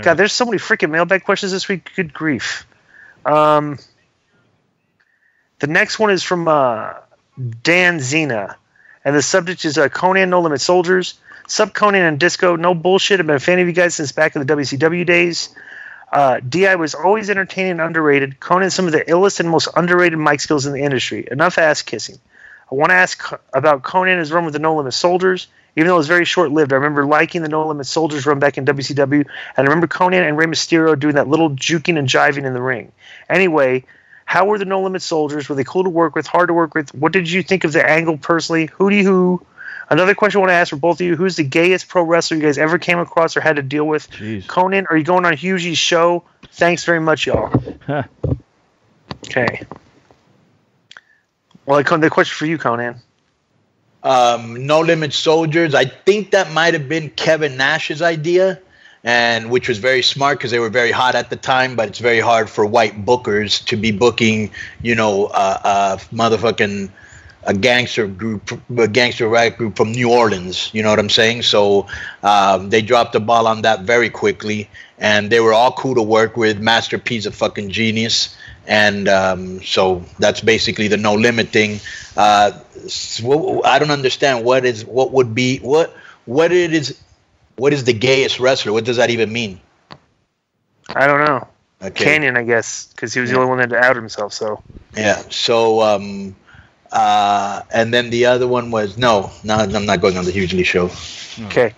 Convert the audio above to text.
God, there's so many freaking mailbag questions this week. Good grief. Um, the next one is from uh, Dan Zena, and the subject is uh, Konnan No Limit Soldiers. Sub Konnan and Disco, no bullshit. I've been a fan of you guys since back in the WCW days. Uh, Di was always entertaining and underrated. Konnan, some of the illest and most underrated mic skills in the industry. Enough ass kissing. I want to ask about Konnan his run with the No Limit Soldiers. Even though it was very short lived, I remember liking the No Limit Soldiers run back in WCW, and I remember Konnan and Rey Mysterio doing that little juking and jiving in the ring. Anyway, how were the No Limit Soldiers? Were they cool to work with, hard to work with? What did you think of the angle personally? Hootie hoo. Another question I want to ask for both of you: Who's the gayest pro wrestler you guys ever came across or had to deal with? Jeez. Konnan, are you going on Hughie's show? Thanks very much, y'all. okay. Well, I come the question for you, Konnan. Um, no Limit Soldiers. I think that might have been Kevin Nash's idea, and which was very smart because they were very hot at the time. But it's very hard for white bookers to be booking, you know, uh, uh, motherfucking a gangster group, a gangster rap group from New Orleans. You know what I'm saying? So um, they dropped the ball on that very quickly, and they were all cool to work with. Master P's a fucking genius, and um, so that's basically the no limit thing. Uh, so I don't understand what is what would be what what it is what is the gayest wrestler? What does that even mean? I don't know. Okay. Kanyon, I guess, because he was the only one that out himself. So Yeah. So, um, uh, and then the other one was no, no, I'm not going on the Hugely show. okay.